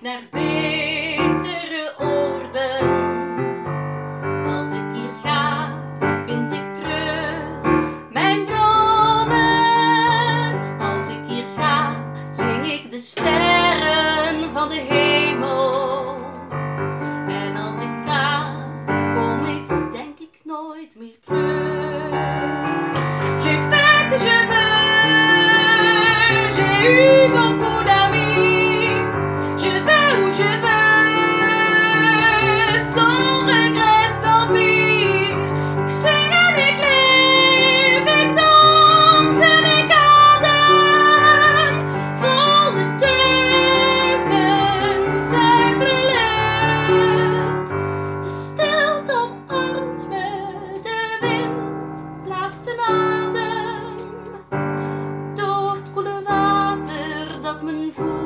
naar betere oorden. Als ik hier ga, vind ik terug mijn dromen. Als ik hier ga, zing ik de sterren van de hemel. Zolderkleed op wie? Ik zing en ik leef, ik dans en ik kader Voor de deugen zij verlegd, de stilte omarmt mij, de wind blaast zijn adem. Door het koele water dat men voelt.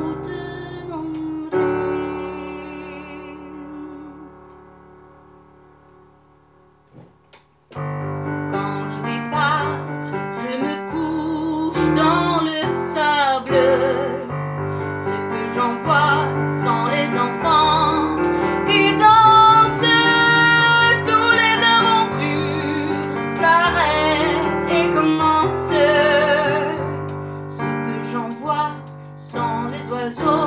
was whole.